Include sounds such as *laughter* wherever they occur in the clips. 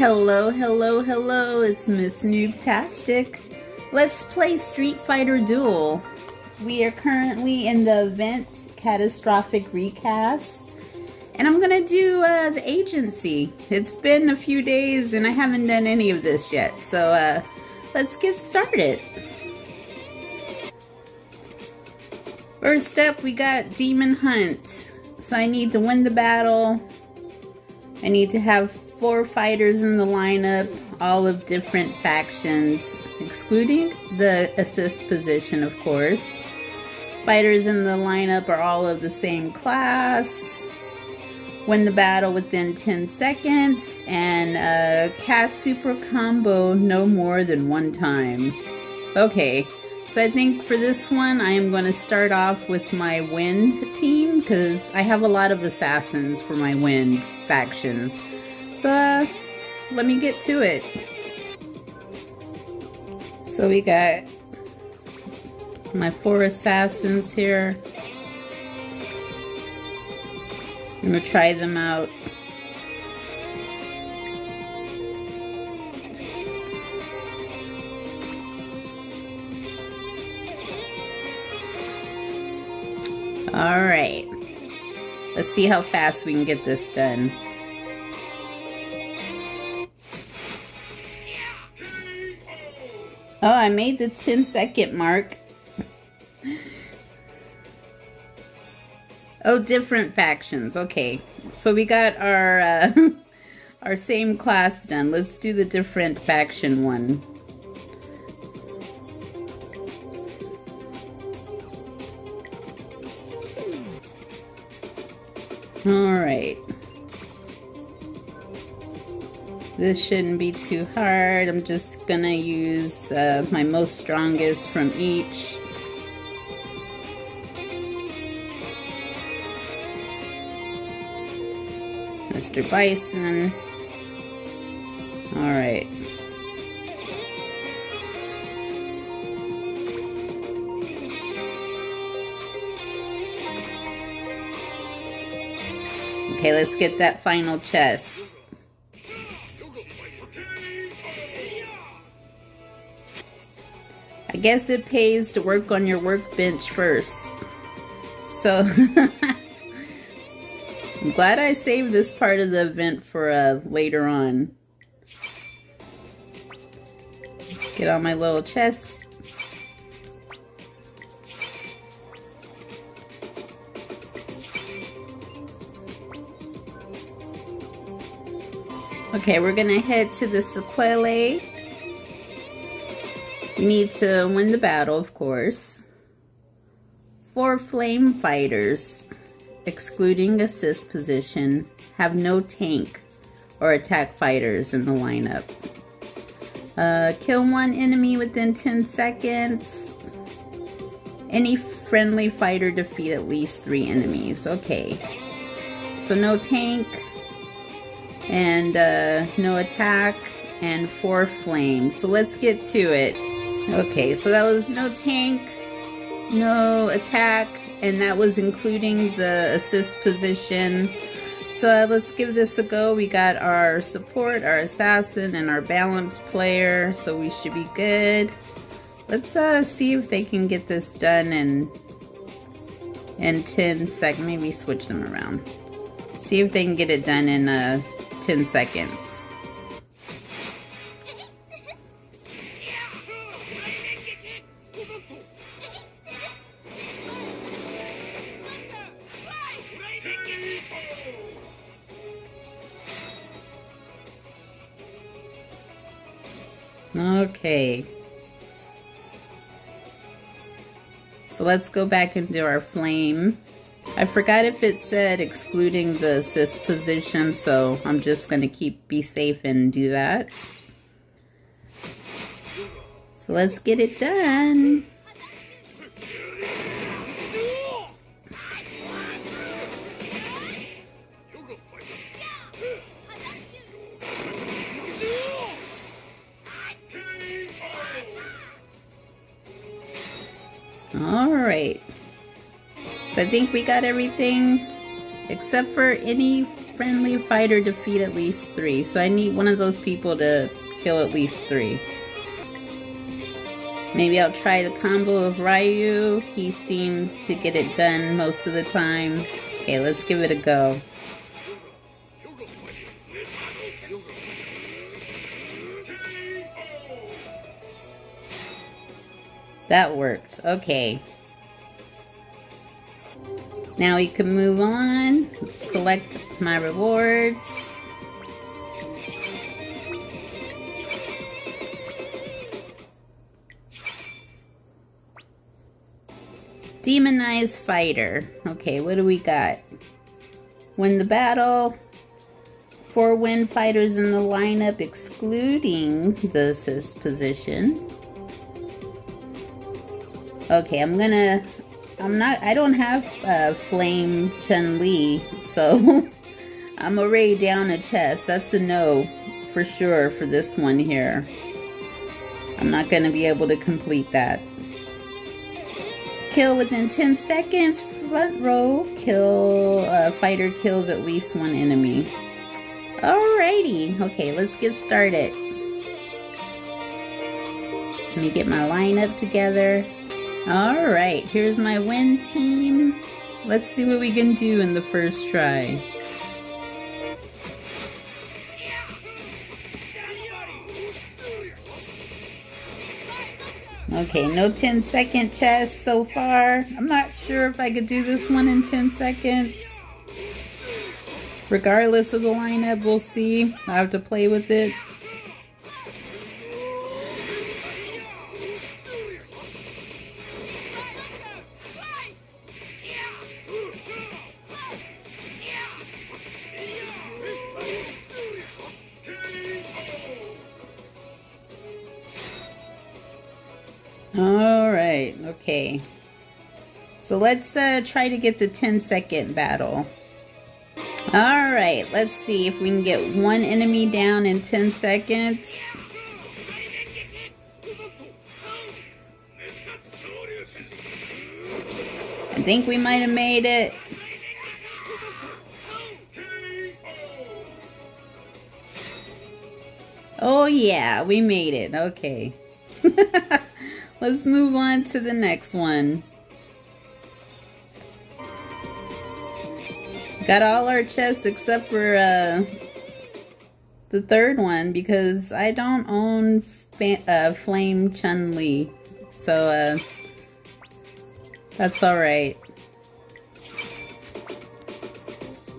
Hello, hello, hello, it's Miss Noobtastic. Let's play Street Fighter Duel. We are currently in the event Catastrophic Recast. And I'm gonna do uh, the agency. It's been a few days and I haven't done any of this yet. So uh, let's get started. First up, we got Demon Hunt. So I need to win the battle. I need to have four fighters in the lineup, all of different factions, excluding the assist position, of course. Fighters in the lineup are all of the same class. Win the battle within 10 seconds, and uh, cast super combo no more than one time. Okay, so I think for this one, I am going to start off with my Wind team, because I have a lot of assassins for my Wind faction uh, let me get to it. So we got my four assassins here. I'm gonna try them out. All right. Let's see how fast we can get this done. Oh, I made the 10 second mark. Oh, different factions. Okay. So we got our uh, *laughs* our same class done. Let's do the different faction one. This shouldn't be too hard. I'm just gonna use uh, my most strongest from each. Mr. Bison. Alright. Okay, let's get that final chest. I guess it pays to work on your workbench first. So, *laughs* I'm glad I saved this part of the event for uh, later on. Get on my little chest. Okay, we're gonna head to the Sequele. Need to win the battle, of course. Four flame fighters, excluding assist position, have no tank or attack fighters in the lineup. Uh, kill one enemy within 10 seconds. Any friendly fighter defeat at least three enemies. Okay. So no tank and uh, no attack and four flames. So let's get to it. Okay, so that was no tank, no attack, and that was including the assist position. So uh, let's give this a go. We got our support, our assassin, and our balance player, so we should be good. Let's uh, see if they can get this done in, in 10 seconds. Maybe switch them around. See if they can get it done in uh, 10 seconds. Okay. So let's go back into our flame. I forgot if it said excluding the assist position, so I'm just going to keep be safe and do that. So let's get it done. I think we got everything except for any friendly fighter defeat at least three. So I need one of those people to kill at least three. Maybe I'll try the combo of Ryu. He seems to get it done most of the time. Okay, let's give it a go. That worked. Okay. Now we can move on. Collect my rewards. Demonized Fighter. Okay, what do we got? Win the battle. Four win fighters in the lineup, excluding the assist position. Okay, I'm gonna... I'm not... I don't have uh, Flame Chun-Li, so... *laughs* I'm already down a chest. That's a no for sure for this one here. I'm not going to be able to complete that. Kill within 10 seconds. Front row. Kill. Uh, fighter kills at least one enemy. Alrighty. Okay, let's get started. Let me get my lineup together. Alright, here's my win team. Let's see what we can do in the first try. Okay, no 10 second chest so far. I'm not sure if I could do this one in 10 seconds. Regardless of the lineup, we'll see. I have to play with it. All right, okay. So let's uh, try to get the 10 second battle. All right, let's see if we can get one enemy down in 10 seconds. I think we might have made it. Oh yeah, we made it. Okay. *laughs* Let's move on to the next one. Got all our chests except for uh, the third one because I don't own uh, Flame Chun-Li. So, uh, that's alright.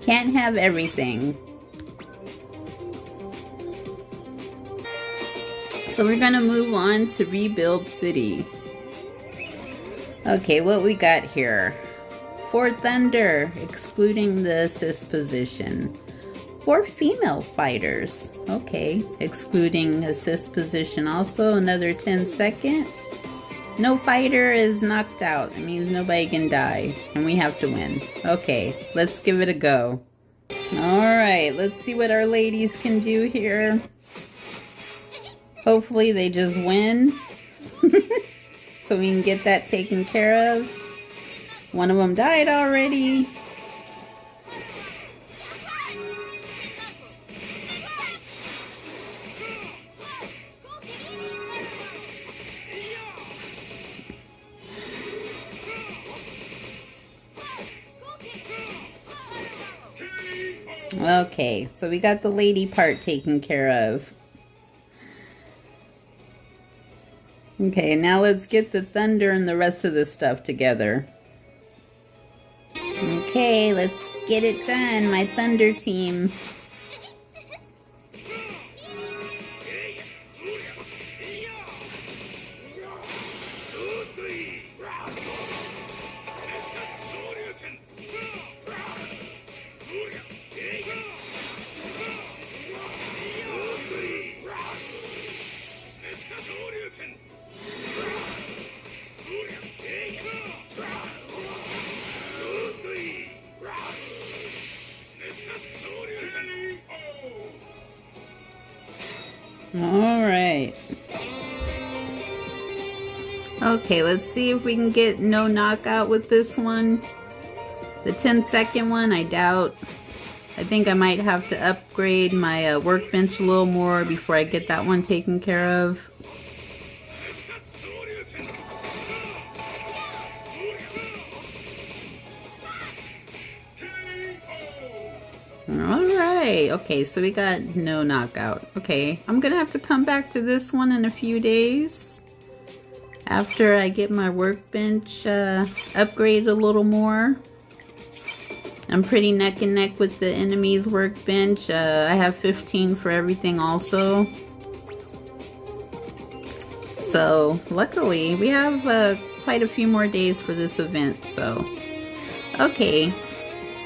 Can't have everything. So we're gonna move on to Rebuild City. Okay, what we got here? Four Thunder, excluding the assist position. Four female fighters. Okay, excluding assist position. Also another 10 second. No fighter is knocked out. It means nobody can die. And we have to win. Okay, let's give it a go. Alright, let's see what our ladies can do here. Hopefully they just win. *laughs* so we can get that taken care of. One of them died already. Okay, so we got the lady part taken care of. Okay, now let's get the thunder and the rest of the stuff together. Okay, let's get it done, my thunder team. Okay, let's see if we can get no knockout with this one. The 10 second one, I doubt. I think I might have to upgrade my uh, workbench a little more before I get that one taken care of. Alright, okay, so we got no knockout. Okay, I'm gonna have to come back to this one in a few days. After I get my workbench uh, upgraded a little more. I'm pretty neck and neck with the enemy's workbench. Uh, I have 15 for everything also. So, luckily, we have uh, quite a few more days for this event, so... Okay,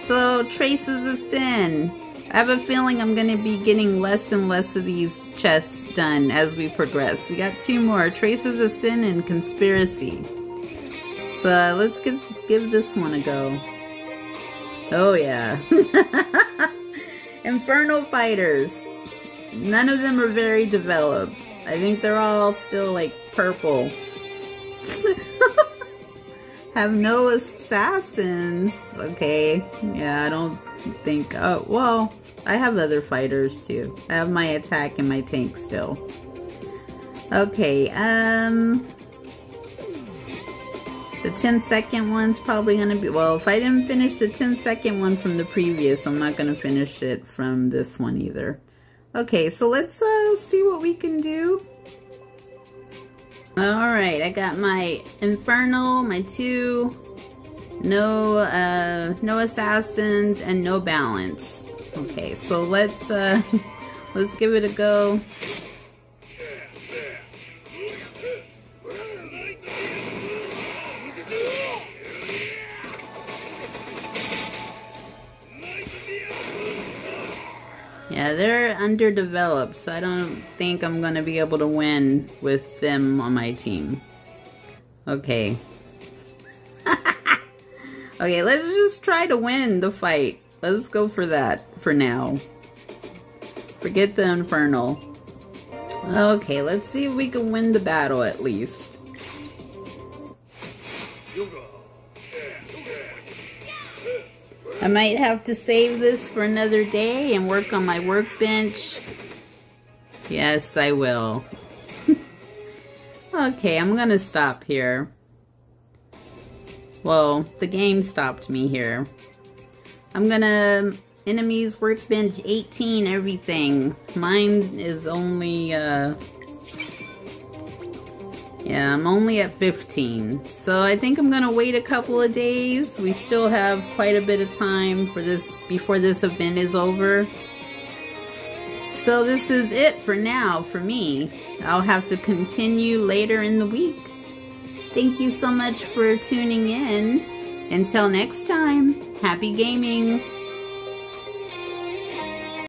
so Traces of Sin. I have a feeling I'm going to be getting less and less of these chests done as we progress. We got two more, Traces of Sin and Conspiracy. So uh, let's give, give this one a go. Oh yeah. *laughs* Infernal Fighters. None of them are very developed. I think they're all still like purple. Have no assassins. Okay. Yeah, I don't think... Oh, well, I have other fighters too. I have my attack and my tank still. Okay, um... The 10 second one's probably going to be, well, if I didn't finish the 10 second one from the previous, I'm not going to finish it from this one either. Okay, so let's uh, see what we can do. Alright, I got my Infernal, my two, no, uh, no Assassins, and no Balance. Okay, so let's, uh, *laughs* let's give it a go. Yeah, they're underdeveloped, so I don't think I'm going to be able to win with them on my team. Okay. *laughs* okay, let's just try to win the fight. Let's go for that for now. Forget the Infernal. Okay, let's see if we can win the battle at least. I might have to save this for another day and work on my workbench. Yes, I will. *laughs* okay, I'm gonna stop here. Well, the game stopped me here. I'm gonna enemies workbench 18 everything. Mine is only uh yeah, I'm only at 15. So I think I'm gonna wait a couple of days. We still have quite a bit of time for this before this event is over. So this is it for now for me. I'll have to continue later in the week. Thank you so much for tuning in. Until next time, happy gaming!